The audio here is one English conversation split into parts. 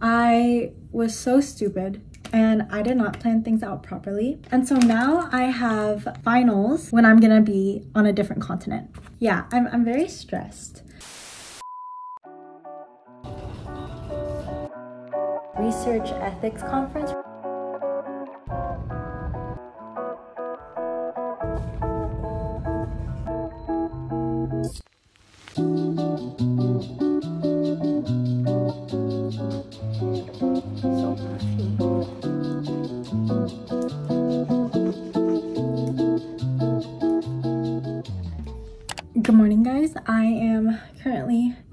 I was so stupid and I did not plan things out properly. And so now I have finals when I'm gonna be on a different continent. Yeah, I'm, I'm very stressed. Research Ethics Conference.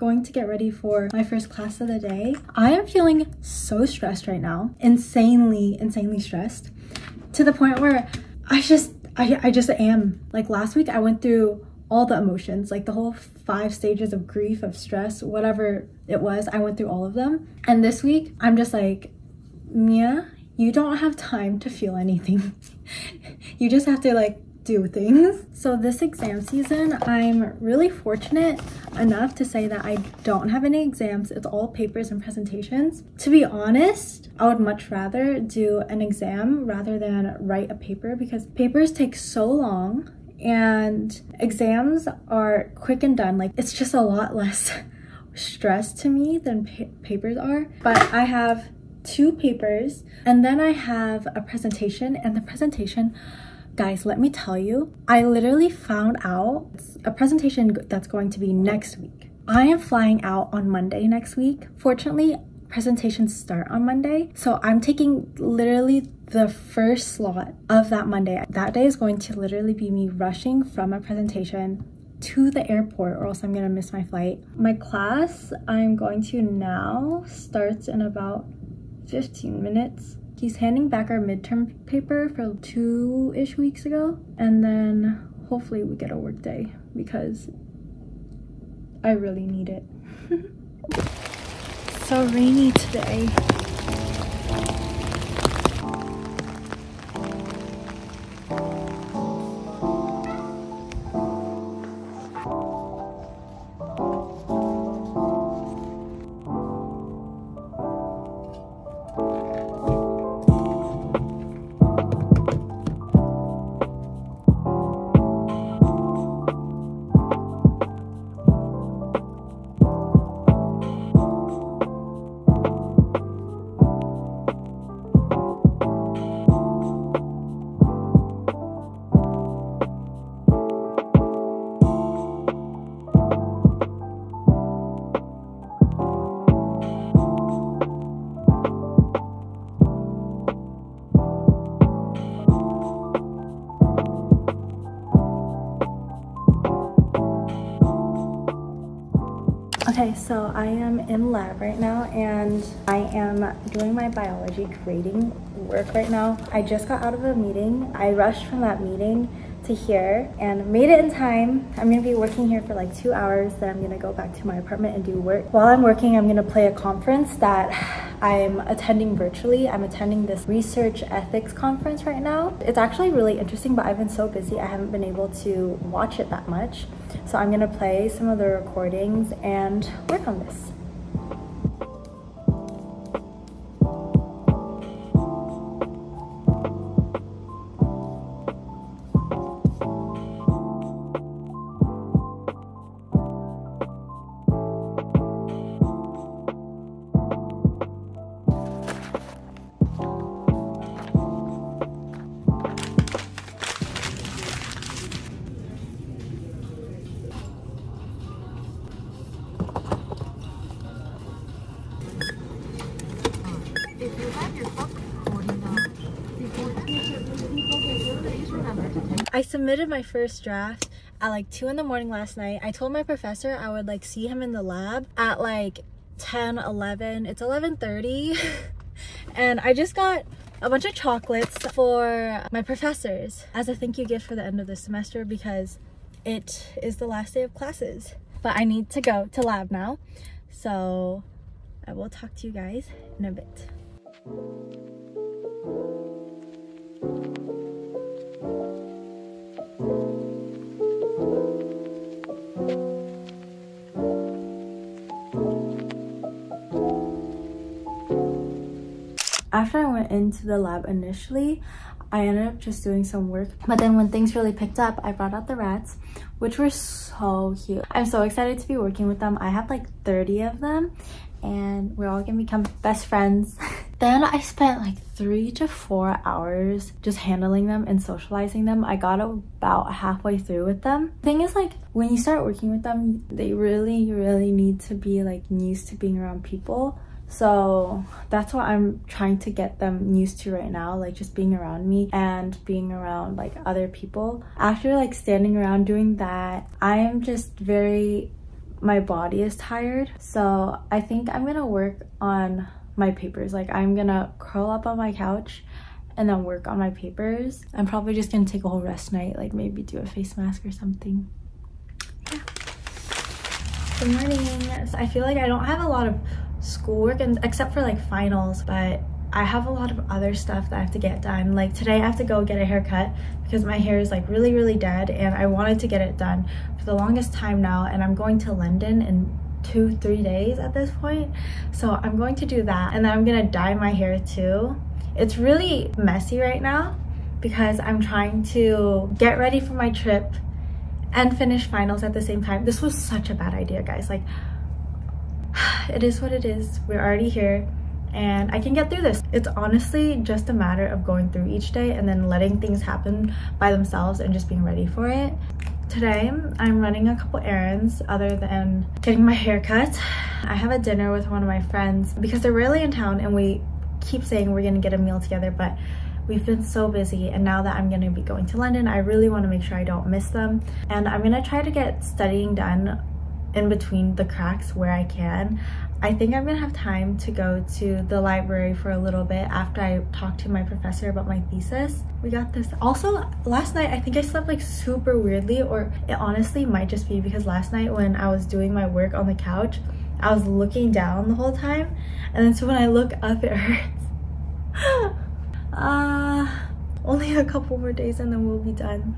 Going to get ready for my first class of the day. I am feeling so stressed right now, insanely, insanely stressed to the point where I just, I, I just am. Like last week I went through all the emotions, like the whole five stages of grief, of stress, whatever it was, I went through all of them. And this week I'm just like, Mia, you don't have time to feel anything. you just have to like do things. So this exam season, I'm really fortunate enough to say that I don't have any exams. It's all papers and presentations. To be honest, I would much rather do an exam rather than write a paper because papers take so long and exams are quick and done. Like it's just a lot less stress to me than pa papers are. But I have two papers and then I have a presentation and the presentation Guys, let me tell you, I literally found out a presentation that's going to be next week. I am flying out on Monday next week. Fortunately, presentations start on Monday. So I'm taking literally the first slot of that Monday. That day is going to literally be me rushing from a presentation to the airport or else I'm gonna miss my flight. My class I'm going to now starts in about 15 minutes. He's handing back our midterm paper for two-ish weeks ago. And then hopefully we get a work day because I really need it. so rainy today. Okay, so I am in lab right now and I am doing my biology grading work right now. I just got out of a meeting. I rushed from that meeting to here and made it in time. I'm gonna be working here for like two hours, then I'm gonna go back to my apartment and do work. While I'm working, I'm gonna play a conference that I'm attending virtually. I'm attending this research ethics conference right now. It's actually really interesting, but I've been so busy, I haven't been able to watch it that much. So I'm gonna play some of the recordings and work on this. Submitted my first draft at like 2 in the morning last night. I told my professor I would like see him in the lab at like 10, 11. It's 11.30 and I just got a bunch of chocolates for my professors as a thank you gift for the end of the semester because it is the last day of classes. But I need to go to lab now. So I will talk to you guys in a bit. After I went into the lab initially, I ended up just doing some work. But then when things really picked up, I brought out the rats, which were so cute. I'm so excited to be working with them. I have like 30 of them and we're all gonna become best friends. then I spent like three to four hours just handling them and socializing them. I got about halfway through with them. Thing is like when you start working with them, they really, really need to be like used to being around people. So that's what I'm trying to get them used to right now, like just being around me and being around like other people. After like standing around doing that, I am just very my body is tired. So I think I'm gonna work on my papers. Like I'm gonna curl up on my couch and then work on my papers. I'm probably just gonna take a whole rest night, like maybe do a face mask or something. Yeah. Good morning. So I feel like I don't have a lot of schoolwork and except for like finals, but I have a lot of other stuff that I have to get done. Like today I have to go get a haircut because my hair is like really, really dead and I wanted to get it done for the longest time now and I'm going to London in two, three days at this point. So I'm going to do that and then I'm gonna dye my hair too. It's really messy right now because I'm trying to get ready for my trip and finish finals at the same time. This was such a bad idea, guys. Like, it is what it is. We're already here and I can get through this. It's honestly just a matter of going through each day and then letting things happen by themselves and just being ready for it. Today, I'm running a couple errands other than getting my hair cut. I have a dinner with one of my friends because they're really in town and we keep saying we're gonna get a meal together, but we've been so busy and now that I'm gonna be going to London, I really wanna make sure I don't miss them. And I'm gonna try to get studying done in between the cracks where I can. I think I'm gonna have time to go to the library for a little bit after I talk to my professor about my thesis. We got this. Also, last night I think I slept like super weirdly or it honestly might just be because last night when I was doing my work on the couch, I was looking down the whole time and then so when I look up it hurts. uh, only a couple more days and then we'll be done.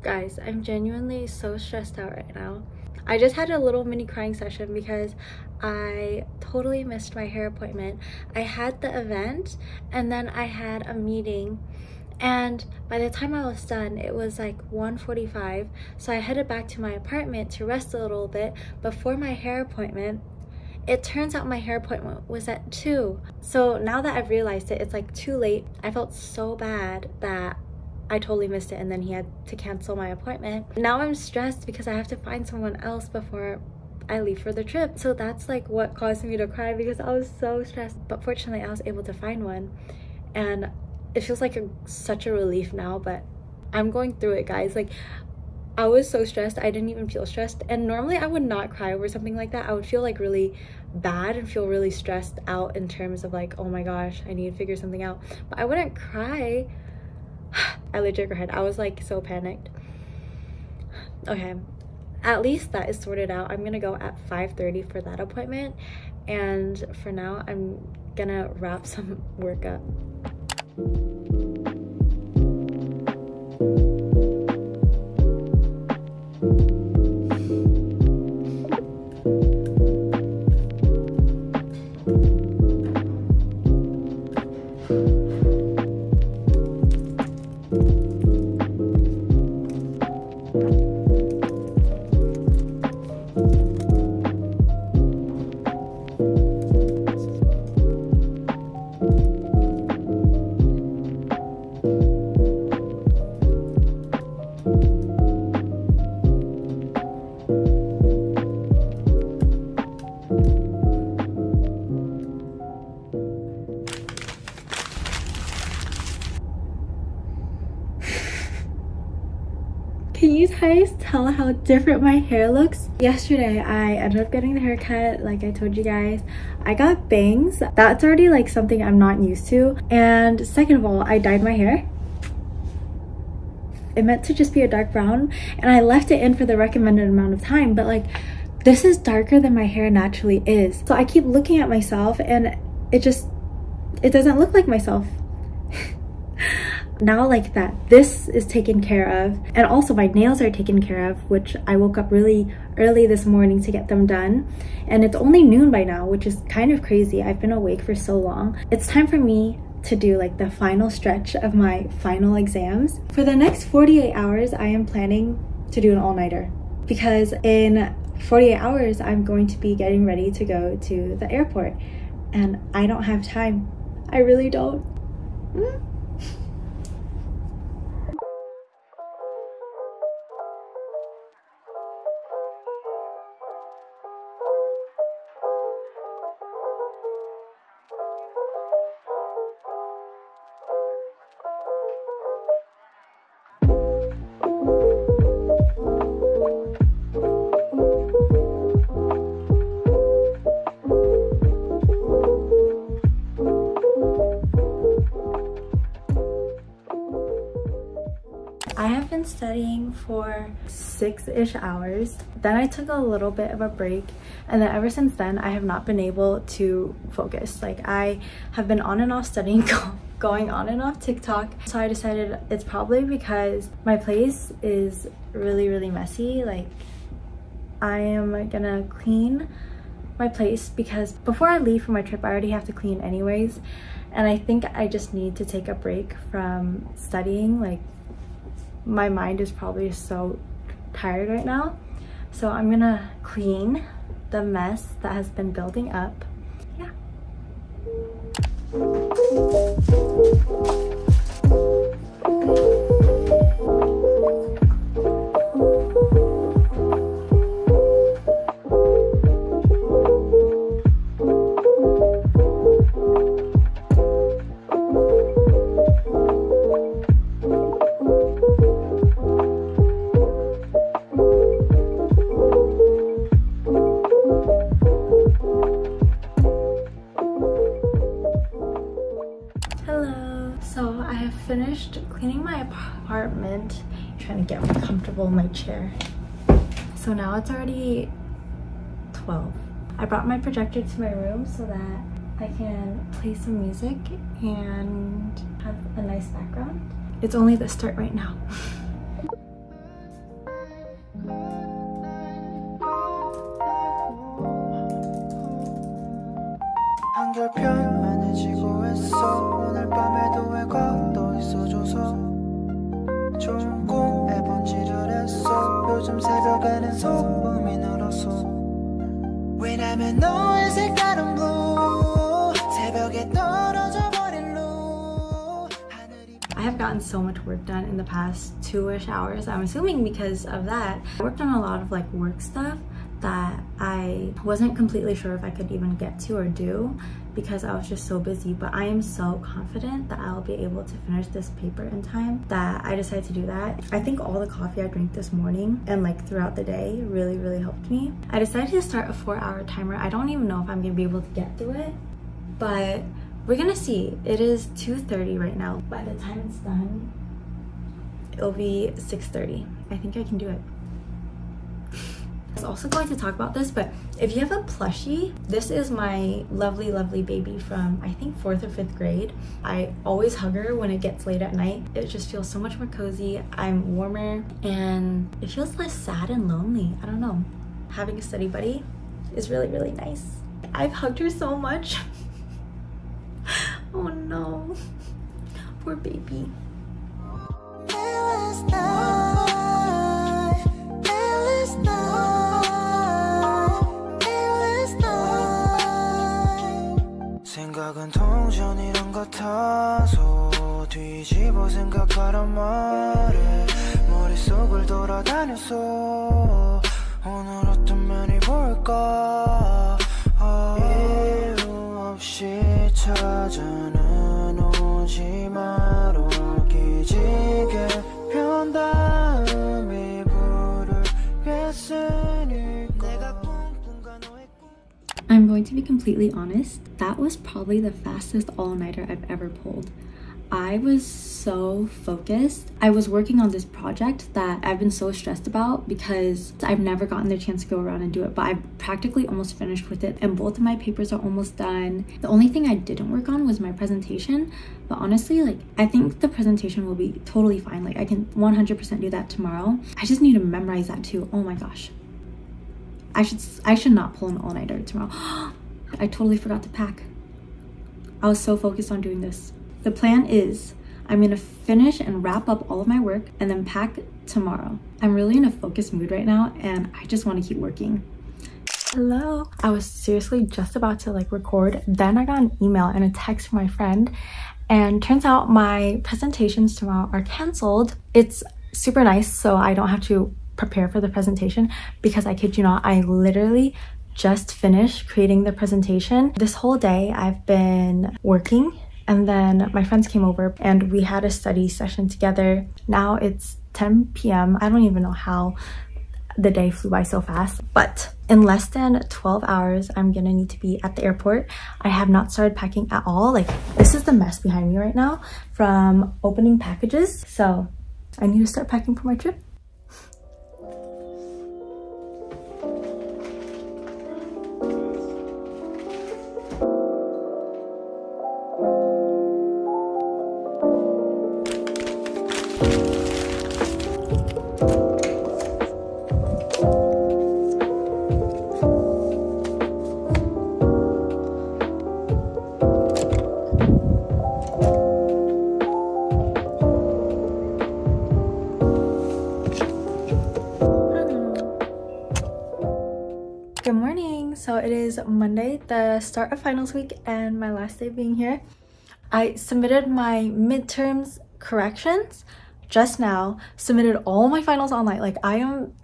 Guys, I'm genuinely so stressed out right now. I just had a little mini crying session because I totally missed my hair appointment. I had the event and then I had a meeting and by the time I was done, it was like 1.45. So I headed back to my apartment to rest a little bit before my hair appointment. It turns out my hair appointment was at 2. So now that I've realized it, it's like too late. I felt so bad that I totally missed it and then he had to cancel my appointment. Now I'm stressed because I have to find someone else before I leave for the trip. So that's like what caused me to cry because I was so stressed. But fortunately I was able to find one and it feels like a, such a relief now but I'm going through it guys. Like I was so stressed I didn't even feel stressed and normally I would not cry over something like that. I would feel like really bad and feel really stressed out in terms of like oh my gosh I need to figure something out but I wouldn't cry I legit cried. I was like so panicked. Okay, at least that is sorted out. I'm gonna go at 5.30 for that appointment. And for now, I'm gonna wrap some work up. Can you guys tell how different my hair looks? Yesterday, I ended up getting the haircut, like I told you guys. I got bangs. That's already like something I'm not used to. And second of all, I dyed my hair. It meant to just be a dark brown and I left it in for the recommended amount of time, but like this is darker than my hair naturally is. So I keep looking at myself and it just, it doesn't look like myself. now like that this is taken care of and also my nails are taken care of which I woke up really early this morning to get them done. And it's only noon by now which is kind of crazy. I've been awake for so long. It's time for me to do like the final stretch of my final exams. For the next 48 hours I am planning to do an all-nighter. Because in 48 hours I'm going to be getting ready to go to the airport. And I don't have time. I really don't. Mm. studying six-ish hours. Then I took a little bit of a break and then ever since then I have not been able to focus. Like I have been on and off studying going on and off TikTok. So I decided it's probably because my place is really, really messy. Like I am gonna clean my place because before I leave for my trip, I already have to clean anyways. And I think I just need to take a break from studying like my mind is probably so tired right now. So I'm gonna clean the mess that has been building up. Yeah. My chair. So now it's already 12. I brought my projector to my room so that I can play some music and have a nice background. It's only the start right now. so much work done in the past two-ish hours. I'm assuming because of that. I worked on a lot of like work stuff that I wasn't completely sure if I could even get to or do because I was just so busy but I am so confident that I'll be able to finish this paper in time that I decided to do that. I think all the coffee I drank this morning and like throughout the day really really helped me. I decided to start a four hour timer. I don't even know if I'm gonna be able to get through it but we're gonna see. It is 2.30 right now. By the time it's done it'll be 6.30. I think I can do it I was also going to talk about this, but if you have a plushie, this is my lovely, lovely baby from I think fourth or fifth grade. I always hug her when it gets late at night. It just feels so much more cozy. I'm warmer and it feels less sad and lonely. I don't know. Having a study buddy is really, really nice. I've hugged her so much. no. Poor baby. 생각은 동전이란 같아서 뒤집어 생각하란 말에 머릿속을 돌아다녔어 오늘 어떤 면이 볼까 아, 이유 없이 찾아는 going to be completely honest, that was probably the fastest all-nighter I've ever pulled. I was so focused. I was working on this project that I've been so stressed about because I've never gotten the chance to go around and do it, but I've practically almost finished with it and both of my papers are almost done. The only thing I didn't work on was my presentation, but honestly, like I think the presentation will be totally fine. Like I can 100% do that tomorrow. I just need to memorize that too. Oh my gosh. I should I should not pull an all-nighter tomorrow. I totally forgot to pack. I was so focused on doing this. The plan is I'm gonna finish and wrap up all of my work and then pack tomorrow. I'm really in a focused mood right now and I just wanna keep working. Hello. I was seriously just about to like record. Then I got an email and a text from my friend and turns out my presentations tomorrow are canceled. It's super nice so I don't have to prepare for the presentation because I kid you not, I literally just finished creating the presentation. This whole day I've been working and then my friends came over and we had a study session together. Now it's 10 p.m. I don't even know how the day flew by so fast. But in less than 12 hours, I'm gonna need to be at the airport. I have not started packing at all. Like this is the mess behind me right now from opening packages. So I need to start packing for my trip. Good morning. So it is Monday, the start of finals week and my last day being here. I submitted my midterms corrections just now, submitted all my finals online. Like I am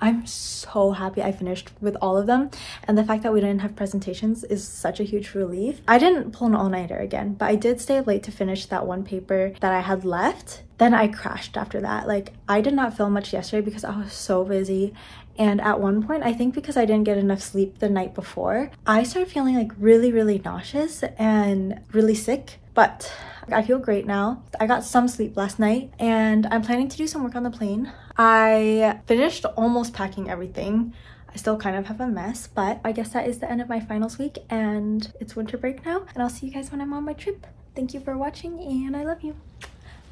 I'm so happy I finished with all of them and the fact that we didn't have presentations is such a huge relief. I didn't pull an all-nighter again, but I did stay late to finish that one paper that I had left. Then I crashed after that. Like I did not film much yesterday because I was so busy and at one point, I think because I didn't get enough sleep the night before, I started feeling like really, really nauseous and really sick. But I feel great now. I got some sleep last night and I'm planning to do some work on the plane. I finished almost packing everything. I still kind of have a mess, but I guess that is the end of my finals week and it's winter break now. And I'll see you guys when I'm on my trip. Thank you for watching and I love you.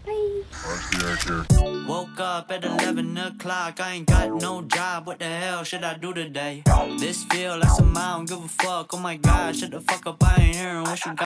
Bye. Woke up at 11 o'clock, I ain't got no job, what the hell should I do today? This feel like some I don't give a fuck, oh my god, shut the fuck up, I ain't hearing what you got.